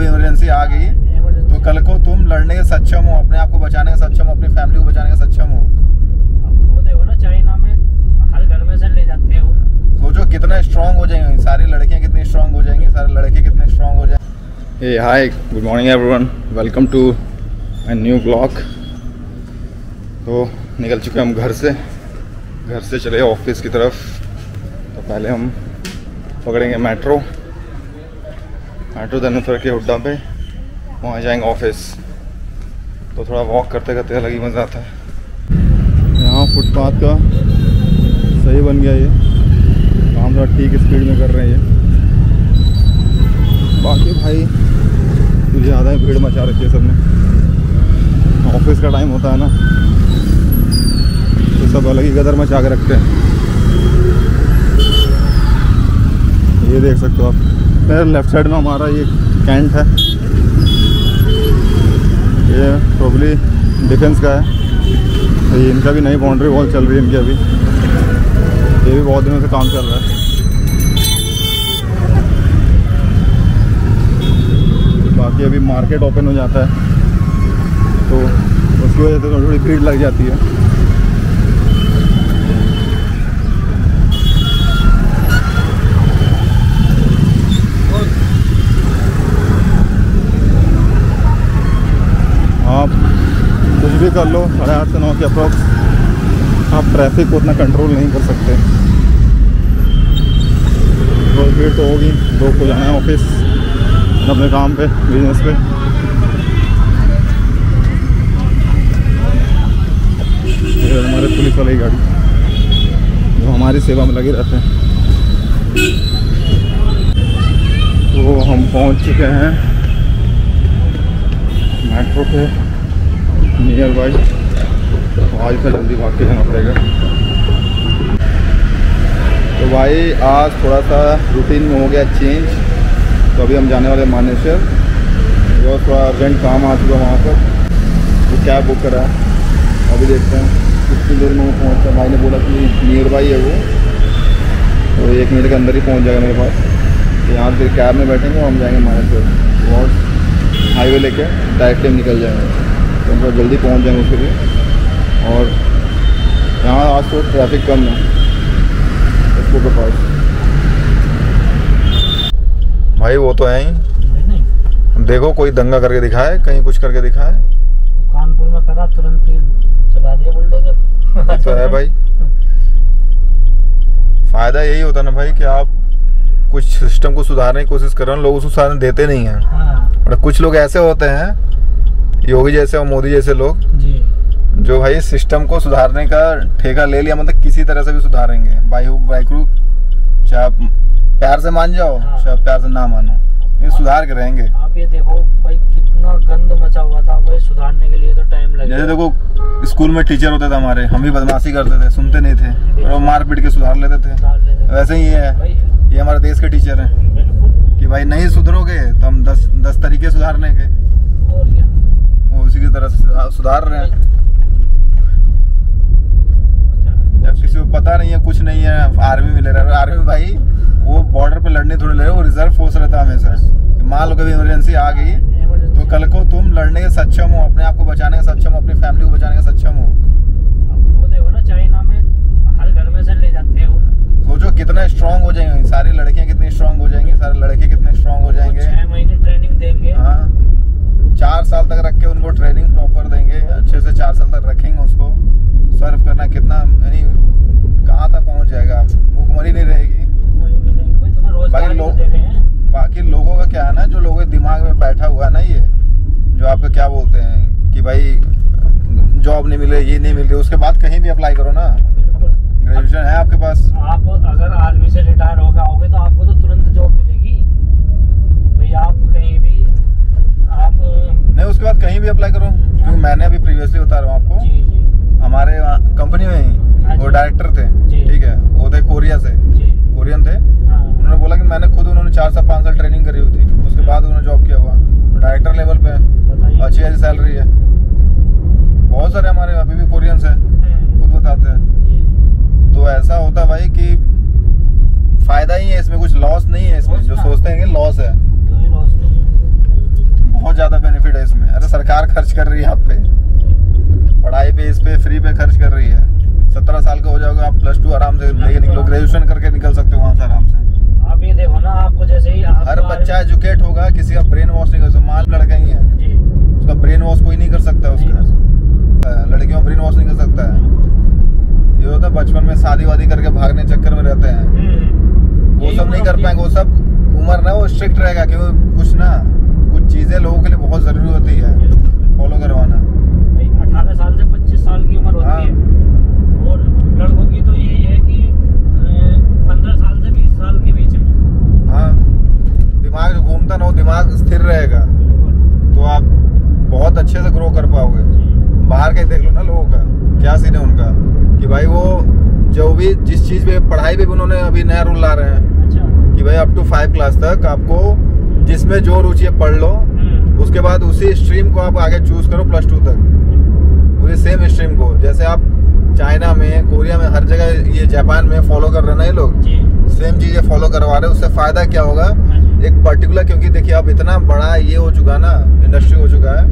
Emergency आ गई तो कल को तुम लड़ने के सक्षम हो अपने आप को बचाने के सक्षम हो अपनी फैमिली को बचाने के सक्षम हो। वो देखो ना चाइना में हर घर में से ले जाते हैं। सोचो कितना स्ट्रांग हो जाएँगे। सारी लड़कियाँ कितनी स्ट्रांग हो जाएँगी सारे लड़के कितने स्ट्रांग हो जाएँगे। Hey hi good morning everyone welcome to a new blog तो निकल चुके हम घर से। घर से चले ऑफ़िस की तरफ़। तो पहले हम पकड़ेंगे मेट्रो मेट्रो उतर के हुड्डा पे वहाँ जाएँगे ऑफ़िस तो थोड़ा वॉक करते करते अलग ही मज़ा आता है। यहाँ फुटपाथ का सही बन गया ये। काम थोड़ा ठीक स्पीड में कर रहे हैं ये। बाकी भाई ज़्यादा भीड़ मचा रखी है सबने। ऑफ़िस का टाइम होता है ना। सब अलग ही गदर मचा के रखते हैं। ये देख सकते हो आप। लेफ़्ट साइड में हमारा ये कैंट है। ये प्रोबली डिफेंस का है। ये इनका भी नई बाउंड्री वॉल चल रही है इनकी अभी। ये भी बहुत दिनों से काम चल रहा है। बाकी अभी मार्केट ओपन हो जाता है। तो उसकी वजह से थोड़ी भीड़ लग जाती है आप कुछ भी कर लो, साढ़े आठ से नौ के अप्रॉक्स आप ट्रैफ़िक को उतना कंट्रोल नहीं कर सकते। तो भीड़ तो होगी लोग को जाना है ऑफ़िस अपने काम पे बिज़नेस पे। हमारे पुलिस वाली गाड़ी। जो हमारी सेवा में लगे रहते हैं। तो हम पहुँच चुके हैं। मेट्रो पे। नियर बाई तो आज का जल्दी भाग के जाना पड़ेगा। तो भाई, आज थोड़ा सा रूटीन में हो गया चेंज तो अभी हम जाने वाले मानेसर। और थोड़ा अर्जेंट काम आ चुका वहाँ पर। तो कैब बुक करा। है अभी देखते हैं कितनी देर में वो पहुँचता भाई ने बोला कि नियर बाई है वो। तो एक मिनट के अंदर ही पहुँच जाएगा मेरे पास। तो यहाँ फिर कैब में बैठेंगे और हम जाएँगे मानेसर। और हाईवे लेके डायरेक्ट हम निकल जाएँगे। तो हम जल्दी पहुँच जाएँगे उसके लिए। और यहाँ आज तो ट्रैफ़िक कम है। उसको के पास भाई वो तो है ही। देखो कोई दंगा करके दिखाए कहीं कुछ करके दिखाए। कानपुर में करा तुरंत चला दिया बुलडोजर। तो है भाई। फ़ायदा यही होता ना भाई कि आप कुछ सिस्टम को सुधारने की कोशिश कर रहे हो लोग उसको सुधारने देते नहीं हैं। हाँ। और कुछ लोग ऐसे होते हैं योगी जैसे और मोदी जैसे लोग जी। जो भाई सिस्टम को सुधारने का ठेका ले लिया मतलब किसी तरह से भी सुधारेंगे। बाई हुक बाई क्रूक चाहे आप प्यार से मान जाओ हाँ। चाहे प्यार से ना मानो ये सुधार के रहेंगे। आप ये देखो भाई कितना गंद मचा हुआ था भाई सुधारने के लिए तो टाइम जैसे देखो स्कूल में टीचर होते थे हमारे हम भी बदमाशी करते थे सुनते नहीं थे और मार पीट के सुधार लेते थे। वैसे ही ये है ये हमारे देश के टीचर हैं। कि भाई नहीं सुधरोगे तो हम दस दस तरीके सुधारने के। और क्या। उसी की तरह सुधार- रहे हैं। जब किसी को पता नहीं है कुछ नहीं है आर्मी में ले रहा है। आर्मी भाई वो बॉर्डर पे लड़ने थोड़ी ले रहे वो रिज़र्व फोर्स रहता है हमेशा। कि मान लो कभी इमरजेंसी आ गई तो कल को तुम लड़ने के सक्षम हो अपने आप को बचाने के सक्षम हो अपनी फैमिली को बचाने के सक्षम हो। देखो ना चाइना में हर घर में से ले जाते हैं। सोचो कितना स्ट्रांग हो जाएँगे सारी लड़कियाँ कितनी स्ट्रांग हो जाएँगी सारे लड़के कितने स्ट्रांग हो जाएँगे छह महीने ट्रेनिंग देंगे हाँ चार साल तक रख के उनको ट्रेनिंग प्रॉपर देंगे अच्छे से चार साल तक रखेंगे उसको सर्व करना कितना यानी कहाँ तक पहुँच जाएगा भूखमरी नहीं रहेगी भाई तुम्हें रोज़गार बाकी ही तो लोग दे रहे हैं बाकी लोगों का क्या है ना जो लोगों के दिमाग में बैठा हुआ है ना ये जो आपका क्या बोलते हैं कि भाई जॉब नहीं मिले ये नहीं मिल रही उसके बाद कहीं भी अप्लाई करो ना। ग्रेजुएशन है आपके पास। आप अगर आर्मी से रिटायर हो गए आओगे तो आपको तो तुरंत जॉब मिलेगी। भाई आप कहीं भी आप नहीं उसके बाद कहीं भी अप्लाई करो क्योंकि मैंने अभी प्रीवियसली बता रहा हूँ आपको। जी जी। हमारे कंपनी में हाँ ही वो डायरेक्टर थे ठीक है वो थे कोरिया से। कोरियन थे। हाँ। उन्होंने बोला कि मैंने खुद चार से पाँच साल ट्रेनिंग करी हुई थी। उसके बाद उन्होंने जॉब किया हुआ। डायरेक्टर लेवल पे है। अच्छी अच्छी सैलरी है। बहुत सारे हमारे अभी भी कोरियंस हैं। हम्म, खुद बताते हैं। तो ऐसा होता भाई कि फ़ायदा ही है इसमें कुछ लॉस नहीं है इसमें। जो सोचते हैं कि लॉस है। कोई लॉस नहीं बहुत ज़्यादा बेनिफिट है इसमें। अरे सरकार खर्च कर रही है आप पे। पढ़ाई पे इस पे फ्री पे खर्च कर रही है। सत्रह साल का हो जाओगे आप प्लस टू आराम से लेके निकलो। ग्रेजुएशन करके निकल सकते हो वहाँ से आराम से। आपको जैसे ही आप हर बच्चा एजुकेट होगा किसी का ब्रेन वॉश नहीं कर सकता माल लड़का ही है। जी। उसका ब्रेन वॉश कोई नहीं कर सकता उसका। लड़कियों ब्रेन वॉश नहीं कर सकता है। ये होता है बचपन में शादी वादी करके भागने चक्कर में रहते हैं। हम्म। वो सब नहीं कर पाएँगे वो सब उम्र ना वो स्ट्रिक्ट रहेगा क्योंकि कुछ ना कुछ चीज़ें लोगों के लिए बहुत ज़रूरी होती है। फॉलो करवाना। अठारह साल से पच्चीस साल की उम्र हाँ। होती है। और लड़कों की तो यही है कि पंद्रह साल से बीस साल के बीच में हाँ दिमाग जो घूमता ना वो दिमाग स्थिर रहेगा बिल्कुल तो आप बहुत अच्छे से ग्रो कर पाओगे जी। बाहर के देख लो ना लोगों का। क्या सीन है उनका? कि भाई वो जो भी जिस चीज़ पे पढ़ाई पे भी उन्होंने अभी नया रूल ला रहे हैं अच्छा। कि भाई अप टू फाइव क्लास तक आपको जिसमें जो रुचि है पढ़ लो। हम्म। उसके बाद उसी स्ट्रीम को आप आगे चूज़ करो प्लस टू तक। उसी सेम स्ट्रीम को। जैसे आप चाइना में कोरिया में हर जगह ये जापान में फॉलो कर रहे हैं ना ये लोग? सेम चीज़ें फॉलो करवा रहे हैं। उससे फ़ायदा क्या होगा? हाँ एक पर्टिकुलर क्योंकि देखिए अब इतना बड़ा ये हो चुका ना इंडस्ट्री हो चुका है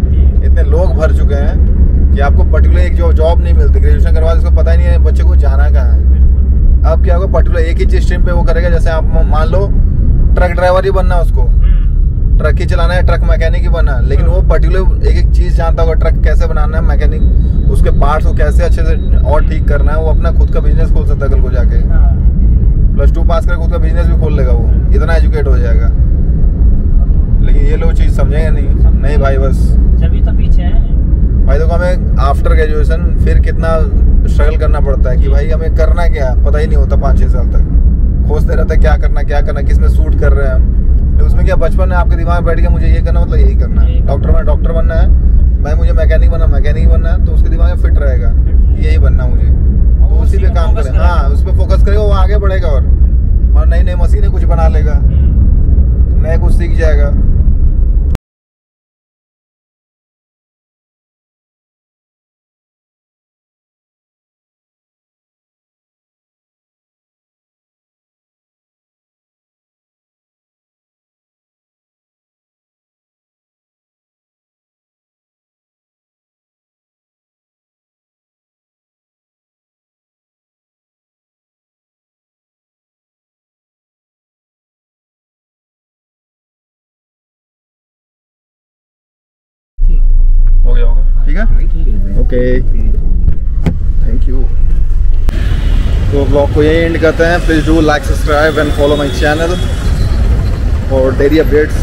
इतने लोग भर चुके हैं कि आपको पर्टिकुलर एक जो जॉब नहीं मिलती ग्रेजुएशन करवा उसको पता ही नहीं है बच्चे को जाना कहाँ है। अब क्या होगा पर्टिकुलर एक ही चीज़ स्ट्रीम पे वो करेगा जैसे आप मान लो ट्रक ड्राइवर ही बनना है उसको। हम्म। ट्रक ही चलाना है ट्रक मैकेनिक ही बनना है। लेकिन वो पर्टिकुलर एक एक चीज़ जानता होगा ट्रक कैसे बनाना है मैकेनिक उसके पार्ट्स को कैसे अच्छे से और ठीक करना है वो अपना खुद का बिज़नेस खोल सकता है कल को जाके। प्लस टू पास करके खुद का बिज़नेस भी खोल लेगा वो। इतना एजुकेट हो जाएगा। लेकिन ये लोग चीज़ समझेंगे नहीं। नहीं भाई बस। जभी तो पीछे हैं। भाई देखो हमें आफ्टर ग्रेजुएशन फिर कितना स्ट्रगल करना पड़ता है कि भाई हमें करना क्या पता ही नहीं होता पाँच छः साल तक। खोजते रहते हैं क्या करना क्या करना किसमें सूट कर रहे हैं हम। लेकिन उसमें क्या बचपन में आपके दिमाग में बैठ गया मुझे ये करना मतलब यही करना है। डॉक्टर में डॉक्टर बनना है। मैं मुझे मैकेनिक बनना मैकेनिक बनना है तो उसके दिमाग में फिट रहेगा। यही बनना मुझे। तो उसी उसी पे पे काम करें। हाँ उस पर फोकस करेगा वो आगे बढ़ेगा और और नई नई मशीनें कुछ बना लेगा। हम्म। नया कुछ सीख जाएगा। है गया होगा। ठीक है? ठीक है ओके थैंक यू तो ब्लॉग को यही एंड करते हैं। Please do like subscribe and follow my channel और डेली अपडेट्स